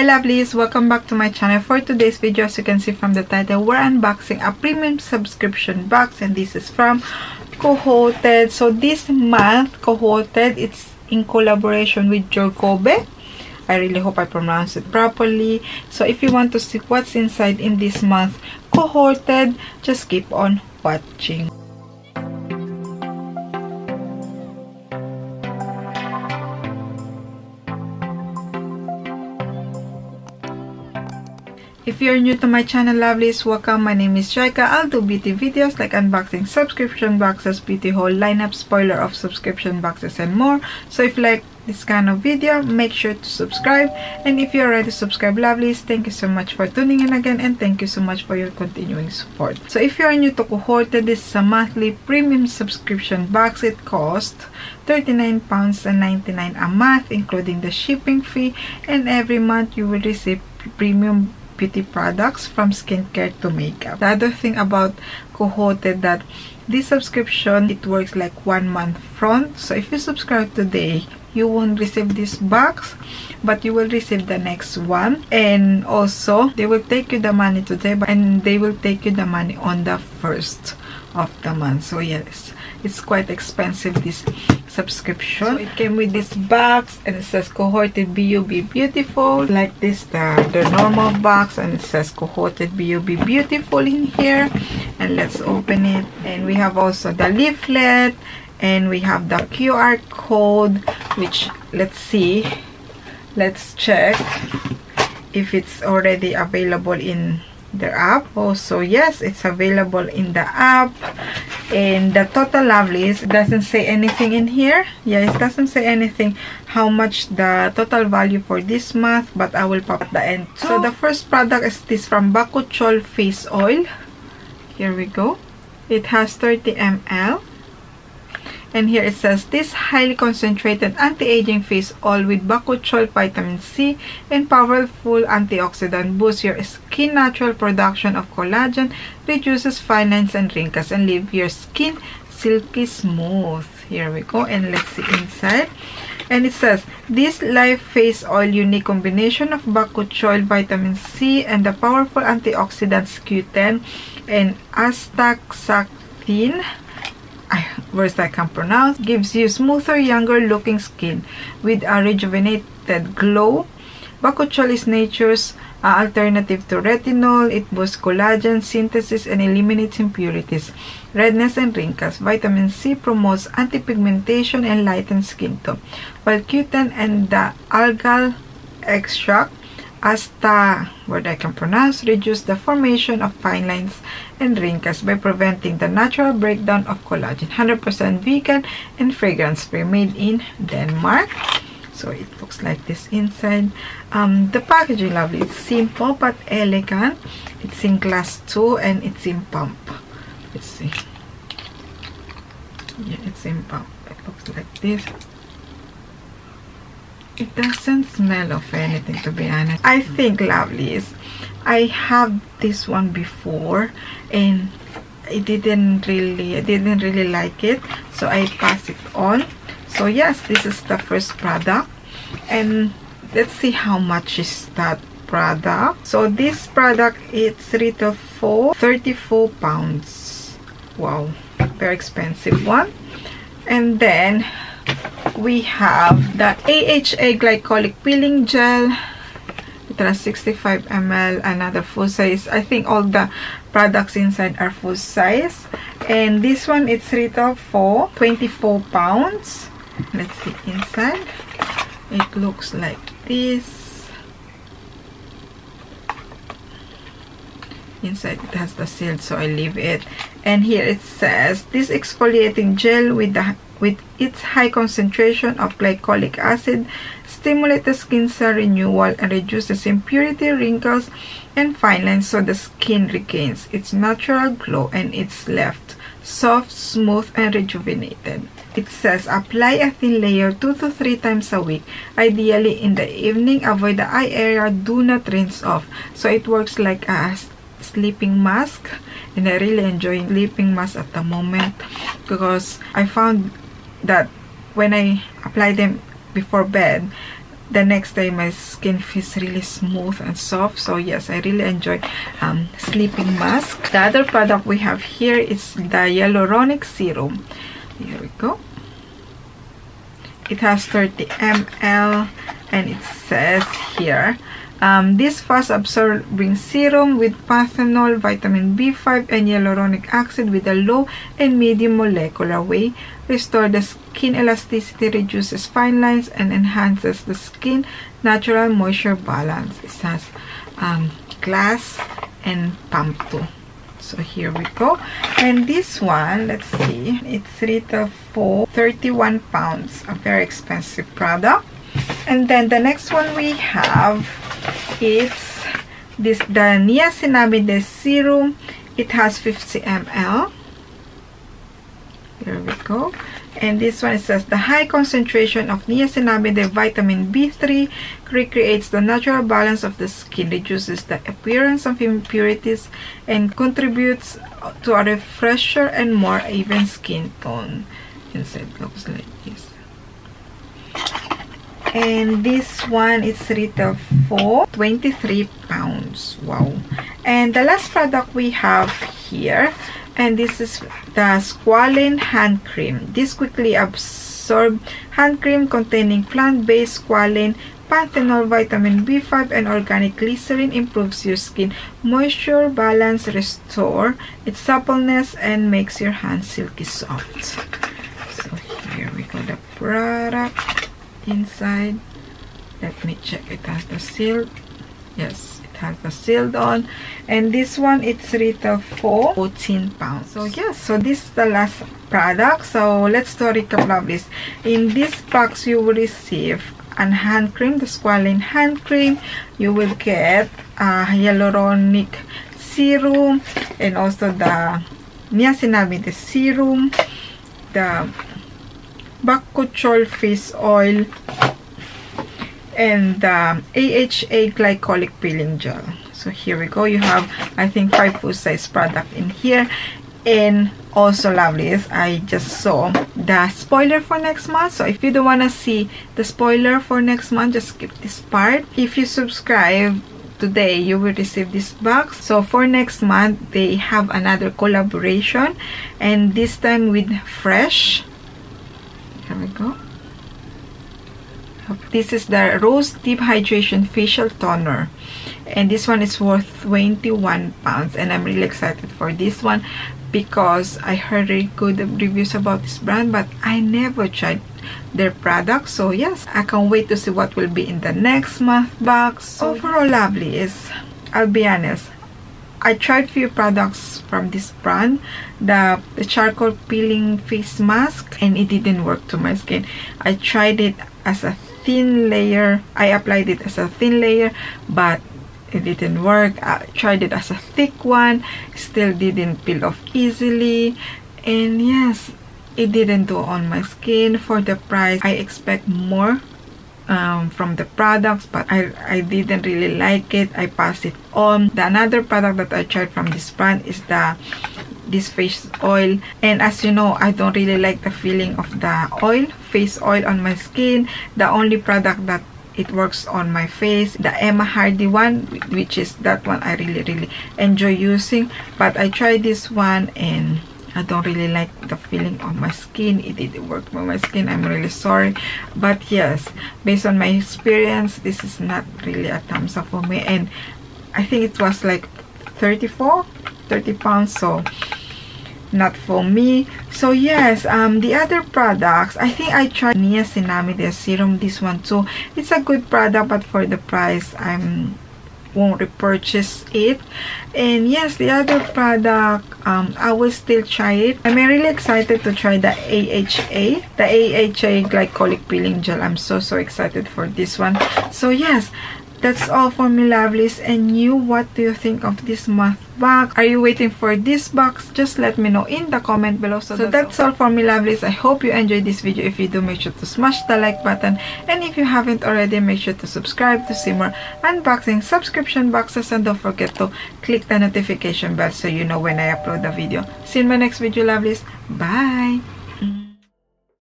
Hi lovelies, welcome back to my channel. For today's video, as you can see from the title, we're unboxing a premium subscription box and this is from Cohoted. So this month, Cohoted, it's in collaboration with Jorkobe. I really hope I pronounce it properly. So if you want to see what's inside in this month, Cohorted, just keep on watching. If you're new to my channel, lovelies, welcome. My name is Jayca. I'll do beauty videos like unboxing subscription boxes, beauty haul, lineup, spoiler of subscription boxes, and more. So if you like this kind of video, make sure to subscribe. And if you're already subscribed, lovelies, thank you so much for tuning in again and thank you so much for your continuing support. So if you're new to Cohort, this is a monthly premium subscription box. It costs £39.99 a month, including the shipping fee. And every month you will receive premium beauty products from skincare to makeup. The other thing about Cohote that this subscription, it works like one month front. So if you subscribe today, you won't receive this box but you will receive the next one and also they will take you the money today and they will take you the money on the first of the month so yes it's quite expensive this subscription. So it came with this box and it says cohorted BUB beautiful like this the the normal box and it says cohorted BUB beautiful in here. And let's open it. And we have also the leaflet and we have the QR code which let's see let's check if it's already available in the app. Also yes it's available in the app and the total lovelies doesn't say anything in here. Yeah it doesn't say anything how much the total value for this month but i will pop the end. So the first product is this from bakuchiol face oil. Here we go. It has 30 ml and here it says this highly concentrated anti-aging face oil with bakuchiol vitamin C and powerful antioxidant boosts your skin natural production of collagen, reduces fine lines and wrinkles, and leave your skin silky smooth. Here we go and let's see inside. And it says, this live face oil unique combination of bakuchiol vitamin C and the powerful antioxidants Q10 and astaxanthin words I can pronounce, gives you smoother, younger looking skin with a rejuvenated glow. Bakuchiol is nature's uh, alternative to retinol. It boosts collagen synthesis and eliminates impurities, redness and wrinkles. Vitamin C promotes anti-pigmentation and lightens skin tone, while Q10 and the algal extract Asta, word I can pronounce, reduce the formation of fine lines and wrinkles by preventing the natural breakdown of collagen. 100% vegan and fragrance free, made in Denmark. So it looks like this inside. Um, the packaging, lovely. It's simple but elegant. It's in glass too and it's in pump. Let's see. Yeah, it's in pump. It looks like this it doesn't smell of anything to be honest. I think lovelies i have this one before and i didn't really i didn't really like it so i pass it on. So yes this is the first product. And let's see how much is that product. So this product it's retail for 34 pounds. Wow very expensive one. And then we have the AHA glycolic peeling gel it has 65 ml another full size. I think all the products inside are full size. And this one it's retail for 24 pounds. Let's see inside. It looks like this. Inside it has the seal so i leave it. And here it says this exfoliating gel with the with its high concentration of glycolic acid stimulate the skin cell renewal and reduces impurity, wrinkles, and fine lines so the skin regains its natural glow and it's left soft, smooth, and rejuvenated. It says apply a thin layer 2 to 3 times a week, ideally in the evening. Avoid the eye area, do not rinse off. So it works like a sleeping mask and I really enjoy sleeping mask at the moment because I found that when I apply them before bed the next day my skin feels really smooth and soft. So yes I really enjoy um, sleeping mask. The other product we have here is the hyaluronic serum. Here we go. It has 30 ml and it says here um, this fast absorbing serum with panthenol, vitamin B5, and hyaluronic acid with a low and medium molecular weight restore the skin elasticity, reduces fine lines, and enhances the skin natural moisture balance. It has um, glass and pump too. So here we go. And this one, let's see, it's retail for 31 pounds. A very expensive product. And then the next one we have it's this the niacinamide serum it has 50 ml. There we go. And this one says the high concentration of niacinamide vitamin b3 recreates the natural balance of the skin reduces the appearance of impurities and contributes to a refresher and more even skin tone. Inside looks like this. And this one is retail for 23 pounds. Wow. And the last product we have here and this is the squalane hand cream. This quickly absorb hand cream containing plant-based squalane panthenol vitamin b5 and organic glycerin improves your skin moisture balance restore its suppleness and makes your hands silky soft. So here we go the product inside let me check it has the seal. Yes it has the seal on. And this one it's retail for 14 pounds. So yes so this is the last product. So let's do a recap of this. In this box you will receive an hand cream the squalane hand cream. You will get a hyaluronic serum and also the niacinamide serum the Bakuchiol face oil and um, AHA glycolic peeling gel. So here we go. You have I think five full size product in here. And also lovelies I just saw the spoiler for next month. So if you don't want to see the spoiler for next month just skip this part. If you subscribe today you will receive this box. So for next month they have another collaboration. And this time with fresh. Here we go this is the rose deep hydration facial toner. And this one is worth 21 pounds. And i'm really excited for this one because i heard really good reviews about this brand but i never tried their products so yes i can't wait to see what will be in the next month box. Overall lovely is i'll be honest I tried few products from this brand. The, the charcoal peeling face mask and it didn't work to my skin. I tried it as a thin layer. I applied it as a thin layer but it didn't work. I tried it as a thick one still didn't peel off easily. And yes it didn't do on my skin. For the price I expect more um, from the products but I, I didn't really like it. I passed it on. The another product that I tried from this brand is the this face oil. And as you know I don't really like the feeling of the oil face oil on my skin. The only product that it works on my face the Emma Hardy one which is that one I really really enjoy using. But I tried this one and I don't really like the feeling of my skin. It didn't work for my skin. I'm really sorry. But yes, based on my experience, this is not really a thumbs up for me. And I think it was like 34, 30 pounds. So not for me so yes um the other products i think i tried niacinamide serum this one too it's a good product but for the price i'm won't repurchase it. And yes the other product um, I will still try it. I'm really excited to try the AHA the AHA glycolic peeling gel. I'm so so excited for this one. So yes that's all for me lovelies. And you what do you think of this month box? Are you waiting for this box? Just let me know in the comment below. So, so that's, that's all. all for me lovelies. I hope you enjoyed this video. If you do make sure to smash the like button. And if you haven't already make sure to subscribe to see more unboxing subscription boxes. And don't forget to click the notification bell so you know when i upload the video. See you in my next video lovelies. Bye